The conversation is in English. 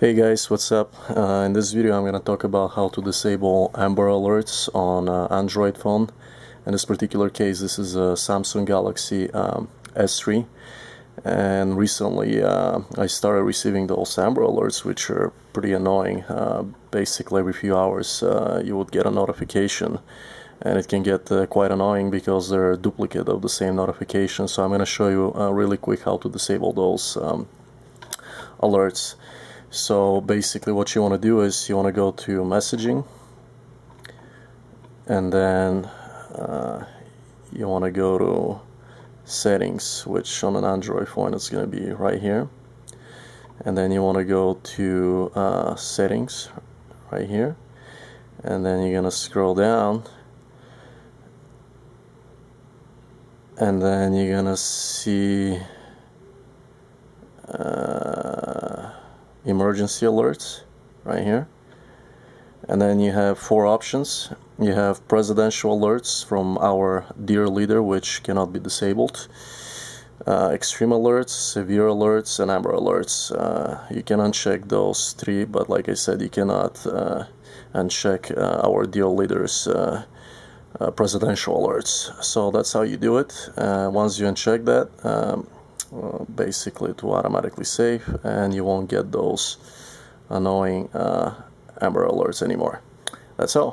Hey guys, what's up? Uh, in this video I'm going to talk about how to disable Amber Alerts on uh, Android phone. In this particular case this is a Samsung Galaxy um, S3 and recently uh, I started receiving those Amber Alerts which are pretty annoying. Uh, basically every few hours uh, you would get a notification and it can get uh, quite annoying because they're a duplicate of the same notification so I'm going to show you really quick how to disable those um, alerts. So basically what you want to do is you want to go to messaging and then uh, you want to go to settings which on an Android phone is going to be right here. And then you want to go to uh, settings right here. And then you're going to scroll down. And then you're going to see uh, emergency alerts right here. And then you have four options. You have presidential alerts from our dear leader which cannot be disabled. Uh, extreme alerts severe alerts and amber alerts. Uh, you can uncheck those three but like I said you cannot uh, uncheck uh, our dear leaders uh, uh, presidential alerts. So that's how you do it. Once you uncheck that um, uh, basically to automatically save and you won't get those annoying uh, Amber alerts anymore. That's all.